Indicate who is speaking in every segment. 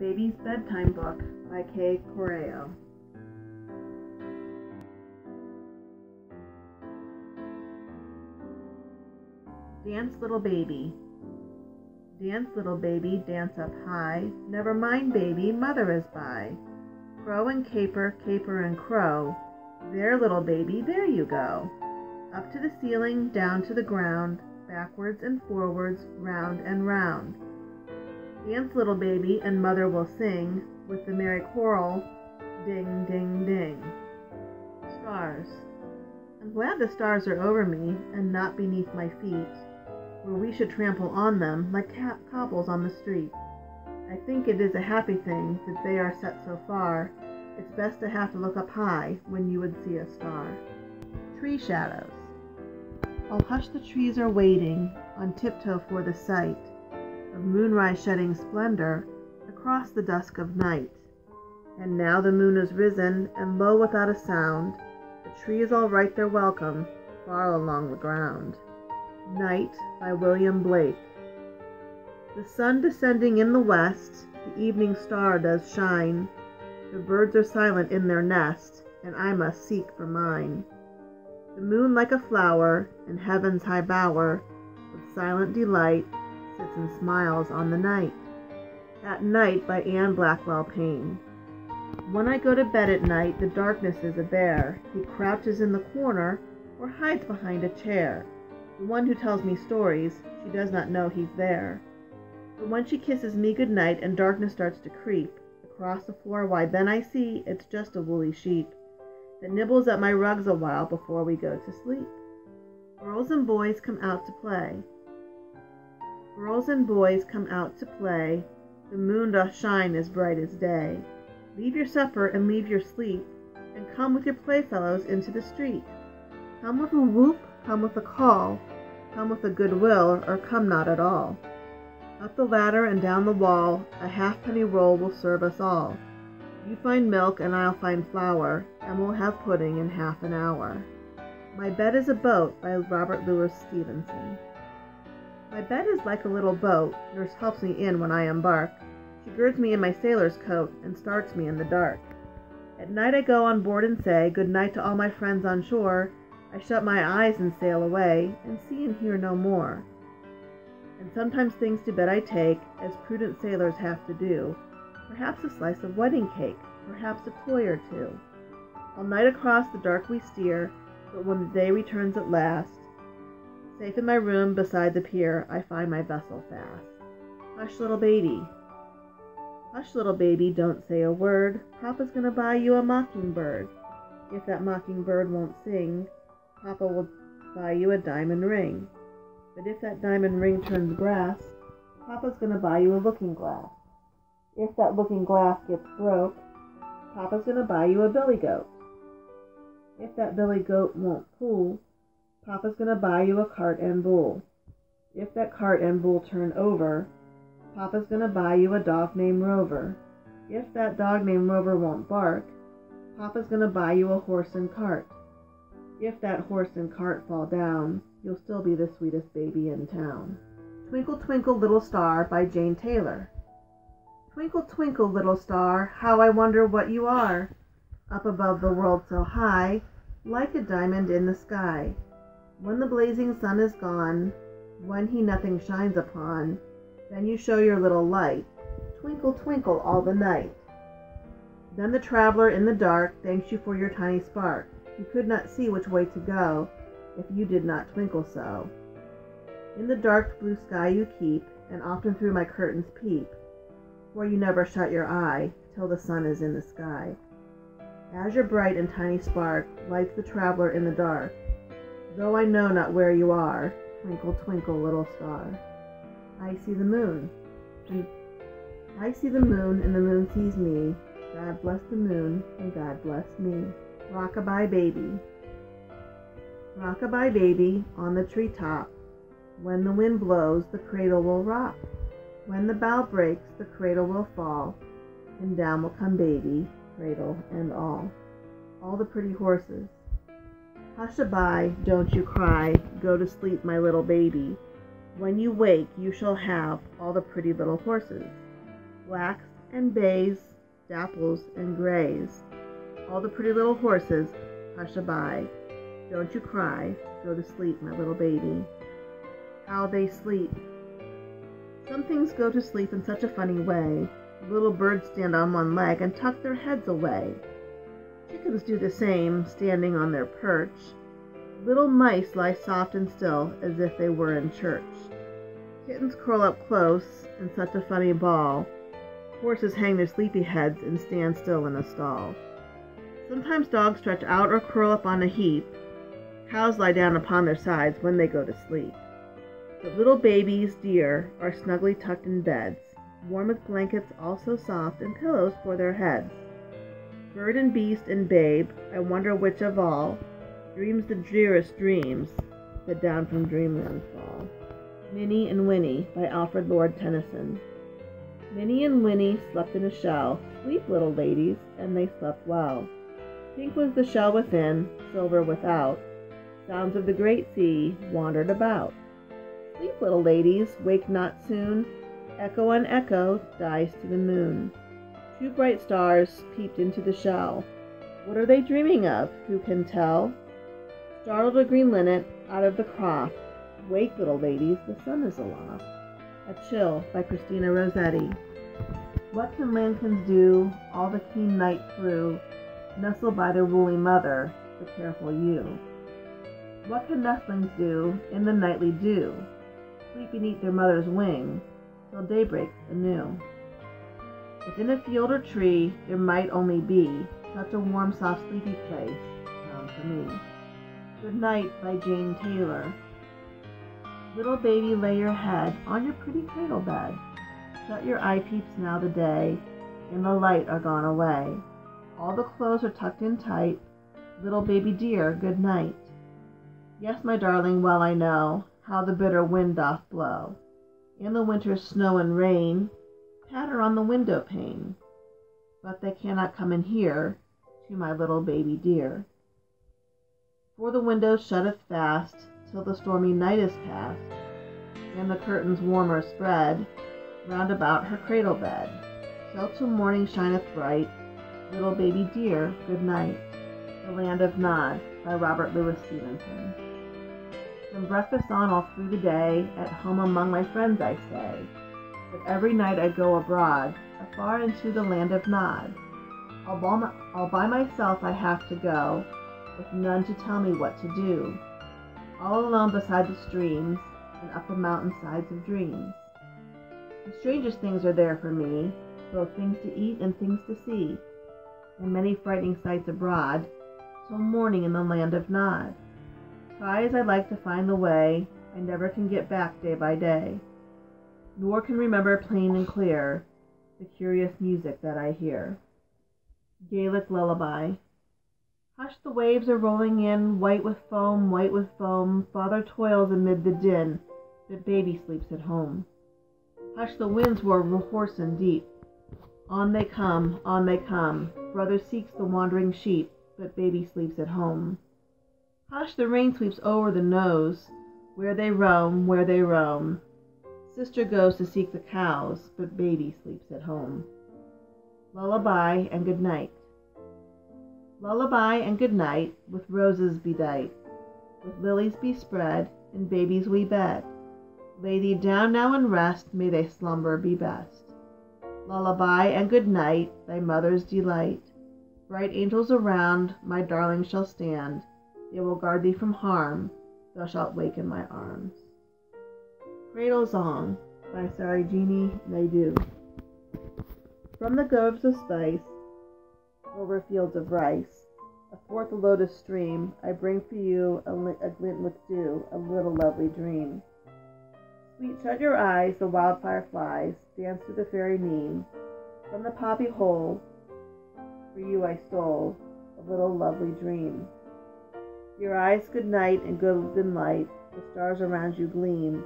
Speaker 1: Baby's Bedtime Book by Kay Chorao. Dance, little baby. Dance, little baby, dance up high. Never mind, baby, mother is by. Crow and caper, caper and crow. There, little baby, there you go. Up to the ceiling, down to the ground, backwards and forwards, round and round. Dance, little baby, and mother will sing with the merry choral, ding, ding, ding. Stars. I'm glad the stars are over me and not beneath my feet, where we should trample on them like cobbles on the street. I think it is a happy thing that they are set so far. It's best to have to look up high when you would see a star. Tree shadows. I'll hush the trees are waiting on tiptoe for the sight moonrise shedding splendor across the dusk of night. And now the moon is risen, and lo, without a sound, the trees all write their welcome far along the ground. Night by William Blake. The sun descending in the west, the evening star does shine. The birds are silent in their nest, and I must seek for mine. The moon like a flower in heaven's high bower, with silent delight Kisses and Smiles on the Night. At Night by Anne Blackwell Payne. When I go to bed at night, the darkness is a bear. He crouches in the corner or hides behind a chair. The one who tells me stories, she does not know he's there. But when she kisses me good night and darkness starts to creep across the floor, why then I see it's just a woolly sheep that nibbles at my rugs a while before we go to sleep. Girls and boys come out to play. Girls and boys come out to play, The moon doth shine as bright as day. Leave your supper and leave your sleep, And come with your playfellows into the street. Come with a whoop, come with a call, Come with a good will, or come not at all. Up the ladder and down the wall, A halfpenny roll will serve us all. You find milk and I'll find flour, And we'll have pudding in half an hour. My Bed is a Boat by Robert Louis Stevenson. My bed is like a little boat, nurse helps me in when I embark. She girds me in my sailor's coat and starts me in the dark. At night I go on board and say good night to all my friends on shore. I shut my eyes and sail away and see and hear no more. And sometimes things to bed I take, as prudent sailors have to do. Perhaps a slice of wedding cake, perhaps a toy or two. All night across the dark we steer, but when the day returns at last, Safe in my room beside the pier, I find my vessel fast. Hush, little baby. Hush, little baby, don't say a word. Papa's gonna buy you a mockingbird. If that mockingbird won't sing, Papa will buy you a diamond ring. But if that diamond ring turns brass, Papa's gonna buy you a looking glass. If that looking glass gets broke, Papa's gonna buy you a billy goat. If that billy goat won't pull, Papa's going to buy you a cart and bull. If that cart and bull turn over, Papa's going to buy you a dog named Rover. If that dog named Rover won't bark, Papa's going to buy you a horse and cart. If that horse and cart fall down, you'll still be the sweetest baby in town. Twinkle Twinkle Little Star by Jane Taylor. Twinkle, twinkle, little star, how I wonder what you are, up above the world so high, like a diamond in the sky. When the blazing sun is gone, when he nothing shines upon, then you show your little light, twinkle, twinkle all the night. Then the traveler in the dark thanks you for your tiny spark. You could not see which way to go if you did not twinkle so. In the dark blue sky you keep, and often through my curtains peep, for you never shut your eye till the sun is in the sky. As your bright and tiny spark lights the traveler in the dark, Though I know not where you are, twinkle, twinkle, little star, I see the moon, and I see the moon, and the moon sees me. God bless the moon, and God bless me. Rockabye baby. Rockabye baby on the treetop. When the wind blows, the cradle will rock. When the bough breaks, the cradle will fall, and down will come baby, cradle and all. All the pretty horses, Hush-a-bye, don't you cry, Go to sleep, my little baby. When you wake you shall have All the pretty little horses, Blacks and bays, Dapples and grays, All the pretty little horses, hush-a-bye, don't you cry, Go to sleep, my little baby. How they sleep. Some things go to sleep in such a funny way. Little birds stand on one leg and tuck their heads away. Chickens do the same, standing on their perch. Little mice lie soft and still, as if they were in church. Kittens curl up close in such a funny ball. Horses hang their sleepy heads and stand still in a stall. Sometimes dogs stretch out or curl up on a heap. Cows lie down upon their sides when they go to sleep. But little babies, dear, are snugly tucked in beds, warm with blankets also soft and pillows for their heads. Bird and beast and babe, I wonder which of all dreams the drearest dreams that down from dreamland fall. Minnie and Winnie by Alfred Lord Tennyson. Minnie and Winnie slept in a shell. Sleep, little ladies, and they slept well. Pink was the shell within, silver without. Sounds of the great sea wandered about. Sleep, little ladies, wake not soon. Echo on echo dies to the moon. Two bright stars peeped into the shell. What are they dreaming of? Who can tell? Startled a green linnet out of the croft. Wake, little ladies, the sun is aloft. A Chill by Christina Rossetti. What can lambkins do all the keen night through, nestled by their woolly mother, the careful ewe? What can nestlings do in the nightly dew, sleep beneath their mother's wing, till daybreak anew? If in a field or tree there might only be Such a warm, soft, sleepy place, um, for me. Good Night by Jane Taylor. Little baby, lay your head on your pretty cradle bed. Shut your eye peeps now the day and the light are gone away. All the clothes are tucked in tight. Little baby dear, good night. Yes, my darling, well I know how the bitter wind doth blow. In the winter snow and rain, patter on the window pane, but they cannot come in here to my little baby dear. For the window shutteth fast till the stormy night is past, and the curtains warmer spread round about her cradle bed, till till morning shineth bright. Little baby dear, good night. The Land of Nod by Robert Louis Stevenson. From breakfast on all through the day, at home among my friends I stay. But every night I go abroad, afar into the land of Nod. All by, all by myself I have to go, with none to tell me what to do. All alone beside the streams, and up the mountainsides of dreams. The strangest things are there for me, both things to eat and things to see, and many frightening sights abroad, till morning in the land of Nod. Try as I like to find the way, I never can get back day by day nor can remember plain and clear the curious music that I hear. Gaelic lullaby. Hush, the waves are rolling in, white with foam, white with foam. Father toils amid the din, but baby sleeps at home. Hush, the winds roar hoarse and deep. On they come, on they come. Brother seeks the wandering sheep, but baby sleeps at home. Hush, the rain sweeps o'er the nose. Where they roam, where they roam. Sister goes to seek the cows, but baby sleeps at home. Lullaby and good night. Lullaby and good night, with roses bedight, with lilies be spread in baby's wee bed. Lay thee down now and rest, may thy slumber be best. Lullaby and good night, thy mother's delight. Bright angels around, my darling shall stand. They will guard thee from harm, thou shalt wake in my arms. Cradle Song by Sarojini Naidu. From the groves of spice, over fields of rice, athwart the lotus stream, I bring for you a, li- a glint with dew, a little lovely dream. Sweet, shut your eyes, the wildfire flies, dance through the fairy neem. From the poppy hole, for you I stole a little lovely dream. Your eyes, good night, and golden light, the stars around you gleam.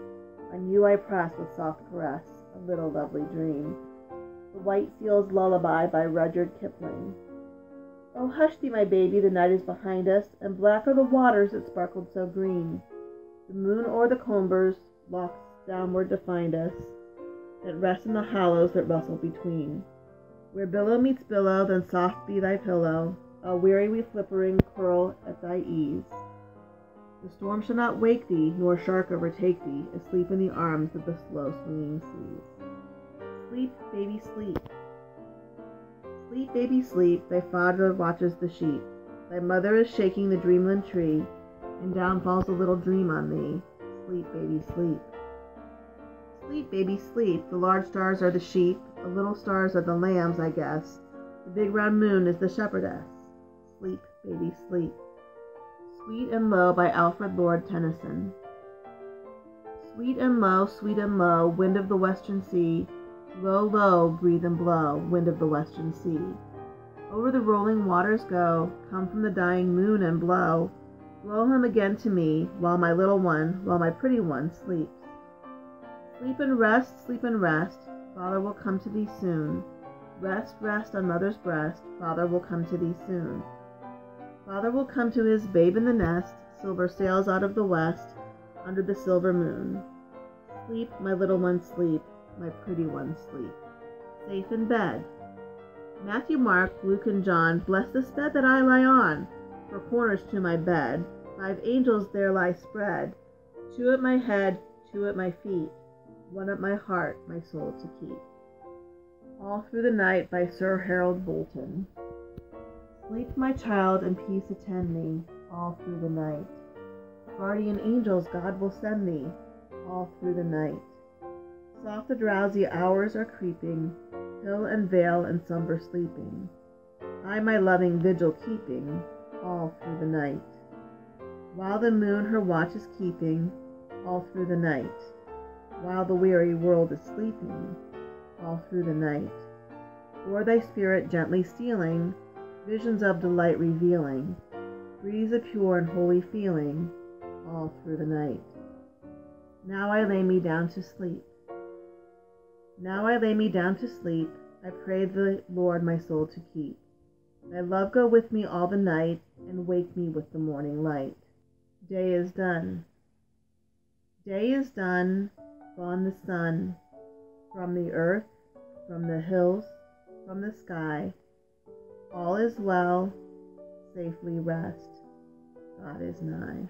Speaker 1: On you I press with soft caress, A little lovely dream. The White Seal's Lullaby by Rudyard Kipling. Oh, hush thee, my baby, the night is behind us, And black are the waters that sparkled so green. The moon o'er the combers locks downward to find us, That rest in the hollows that rustle between. Where billow meets billow, then soft be thy pillow, All ah, weary we flippering curl at thy ease. The storm shall not wake thee, nor shark overtake thee, asleep in the arms of the slow swinging seas. Sleep, baby, sleep. Sleep, baby, sleep, thy father watches the sheep. Thy mother is shaking the dreamland tree, and down falls a little dream on thee. Sleep, baby, sleep. Sleep, baby, sleep. The large stars are the sheep, the little stars are the lambs, I guess. The big round moon is the shepherdess. Sleep, baby, sleep. Sweet and Low by Alfred Lord Tennyson. Sweet and low, sweet and low, wind of the western sea, low, low, breathe and blow, wind of the western sea. Over the rolling waters go, come from the dying moon and blow, blow him again to me, while my little one, while my pretty one sleeps. Sleep and rest, sleep and rest, Father will come to thee soon. Rest, rest on mother's breast, Father will come to thee soon. Father will come to his babe in the nest, silver sails out of the west, under the silver moon. Sleep, my little one, sleep, my pretty one, sleep, safe in bed. Matthew, Mark, Luke, and John, bless this bed that I lie on, for corners to my bed, five angels there lie spread, two at my head, two at my feet, one at my heart, my soul to keep. All through the night by Sir Harold Boulton. Sleep, my child, and peace attend thee all through the night. Guardian angels God will send thee all through the night. Soft the drowsy hours are creeping, hill and vale and slumber sleeping. I my loving vigil keeping all through the night. While the moon her watch is keeping all through the night. While the weary world is sleeping all through the night. Or thy spirit gently stealing Visions of delight revealing, breathe a pure and holy feeling all through the night. Now I lay me down to sleep. Now I lay me down to sleep, I pray the Lord my soul to keep. Thy love go with me all the night, and wake me with the morning light. Day is done. Day is done, gone the sun, from the earth, from the hills, from the sky, all is well. Safely rest. God is nigh.